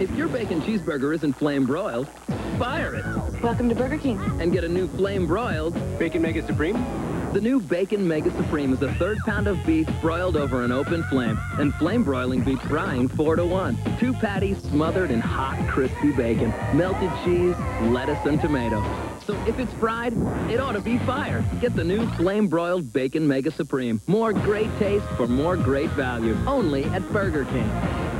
If your bacon cheeseburger isn't flame broiled, fire it Welcome to Burger King. and get a new flame broiled. Bacon Mega Supreme? The new Bacon Mega Supreme is a third pound of beef broiled over an open flame, and flame broiling beats frying four to one. Two patties smothered in hot, crispy bacon, melted cheese, lettuce, and tomato. So if it's fried, it ought to be fired. Get the new flame broiled Bacon Mega Supreme. More great taste for more great value. Only at Burger King.